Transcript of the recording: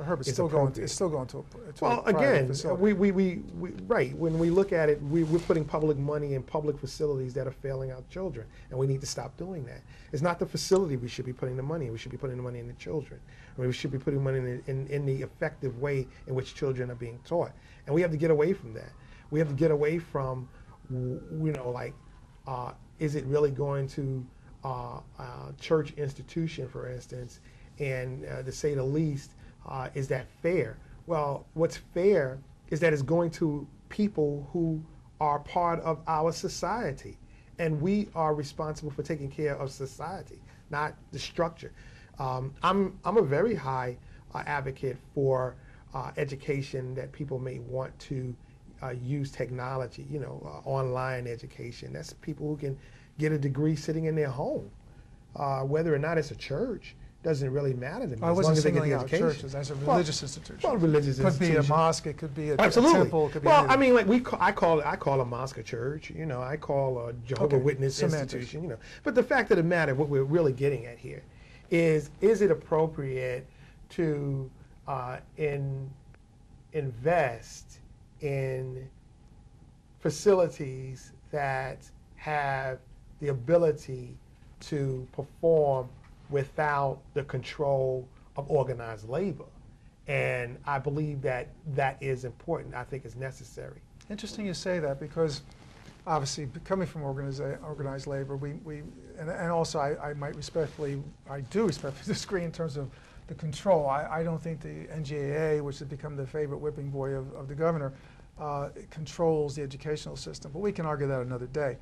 Herb, it's still going, it's still going to a, to Well, private again, facility. we, we, we, we, right, when we look at it, we, we're putting public money in public facilities that are failing our children, and we need to stop doing that. It's not the facility we should be putting the money in, we should be putting the money in the children. I mean, we should be putting money in, the- in, in the effective way in which children are being taught. And we have to get away from that. We have to get away from, you know, like, uh, is it really going to uh, uh, church institution, for instance, and uh, to say the least, uh, is that fair? Well, what's fair is that it's going to people who are part of our society, and we are responsible for taking care of society, not the structure. Um, I'm I'm a very high uh, advocate for uh, education that people may want to uh, use technology, you know, uh, online education. That's people who can get a degree sitting in their home. Uh, whether or not it's a church doesn't really matter to me. I as long wasn't as they get the education. churches as a Well, religious institution. Well, religious Could be a mosque, it could be a a Absolutely. temple, it could be well, I mean, like we, call, I call, I call a mosque a church. You know, I call a Jehovah Okay, Witness semantics. institution. You know, but the fact of the matter, what we're really getting at here, is is it appropriate to uh, in invest in facilities that have the ability to perform without the control of organized labor. And I believe that that is important. I think it's necessary. Interesting you say that because obviously coming from organiza- organized labor, we, we and, and also I, I might respectfully, I do respectfully disagree in terms of the control. I, I don't think the NJEA, which has become the favorite whipping boy of, of the governor, uh, controls the educational system. But we can argue that another day.